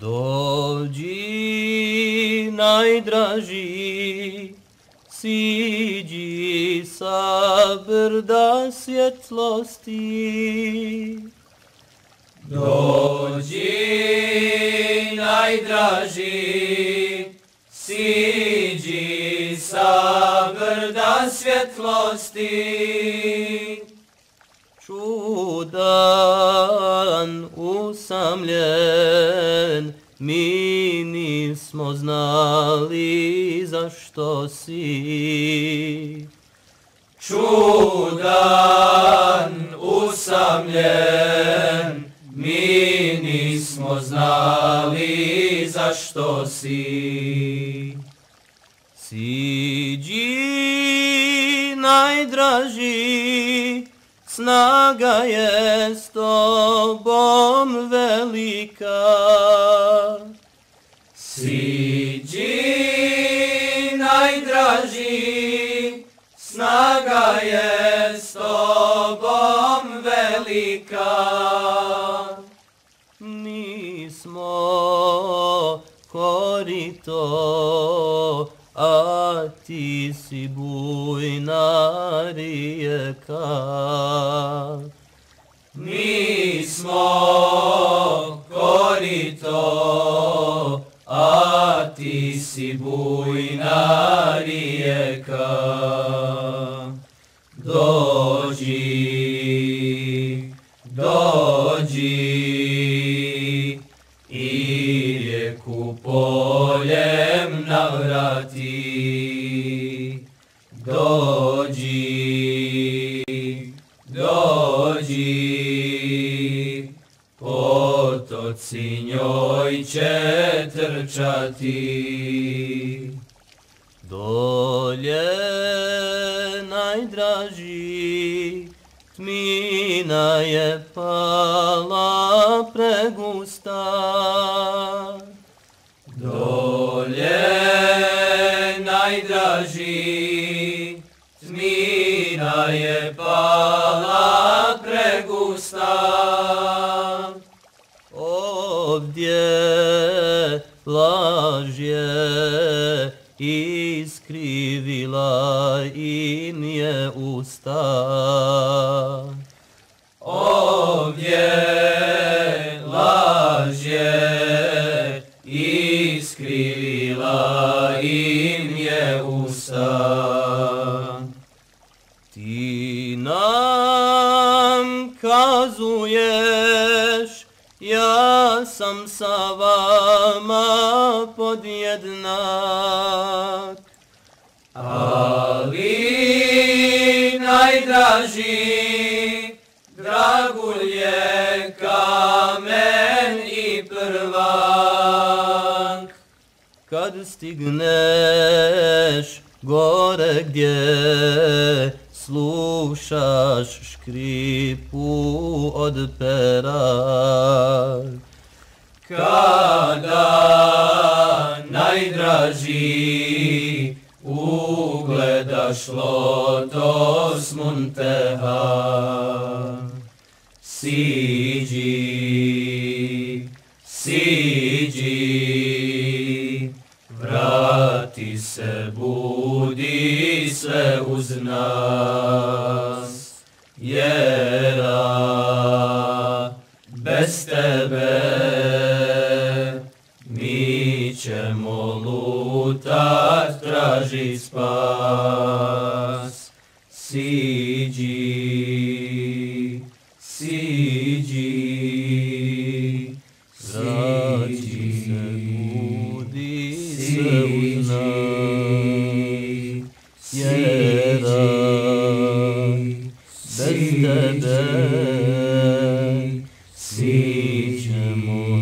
Dođi najdraži, siđi sa brda svjetlosti. Dođi najdraži, siđi sa brda svjetlosti. Čudan usamljen, mi nismo znali zašto si. Čudan usamljen, mi nismo znali zašto si. Siđi najdraži, snaga je s tobom velika. Siđi najdraži, snaga je s tobom velika. Mi smo korito, a ti si bujna rijeka. Mi smo poljem navrati. Dođi, dođi, potoci njoj će trčati. Dolje najdraži, tmina je pala pregusta. Najdraži, tmina je pala pregusta. Ovdje laž je iskrivila im je usta. Ovdje laž je iskrivila Ti nam kazuješ, ja sam sa vama podjednak. Ali najdraži, dragulje kamen i prvak. Kad stigneš gore gdje slušaš škripu od pera. Kada najdraži ugledaš lotos munteha, siđi, siđi, jera bez tebe mi ćemo lutat, traži spas. Siđi, siđi, Vraći se, budi sve uz nas, jera dădăi, Sice mă